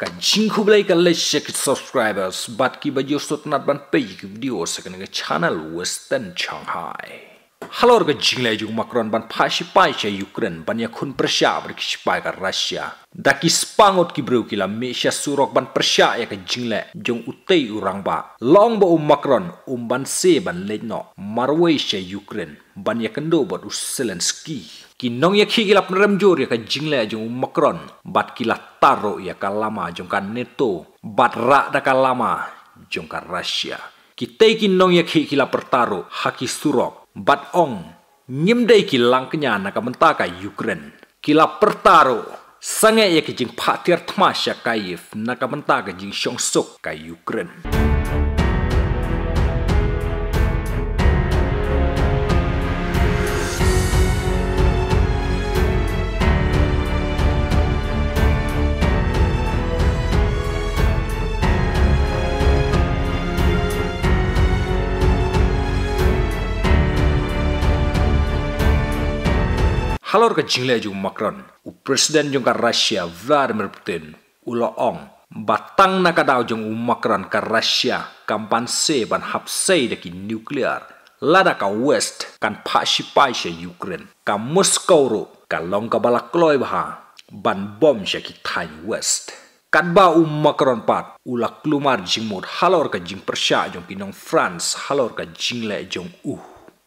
ka jingku blai ka subscribers. Bat ki ba sot nat ban pe video sa kan channel western shanghai halor ga jinglai jung makron ban phashi pai che ukraine ban ya khun prasya ber ki pai ka russia. Da ki spangot ki bru ki la mesha surok ban prasya ya ka jingle jong utei urang ba. Long ba um makron um ban se ban le no marwei che ukraine ban ya kendo bot zelensky. Ki nong ya khi kilap rem jor ya ka jingle jong um makron bat ki la taro ya ka lama jong ka neto bat ra da ka lama jong ka russia. Ki ki nong ya khi pertaro haki surok bat ong nyimdai ki langknya menta ka Ukraine. Kila pertaro sange ye ki jing phatir thma sha kaif menta ka jing shong sok ka Ukraine halor ka jingle jung Macron, u presiden jung ka Russia Vladimir Putin, ulo ong, batang na kadaw jung u Macron ka Russia, kampan se ban hapsay de ki nuclear, lada ka West kan pasipai siya Ukraine, ka Moscow ro, ka long ka balakloy baha, ban bom siya ki Thai West. Kadba u Macron pat, ula klumar jing mod halor ka jing persya jung kinong France, halor ka jingle jung uh.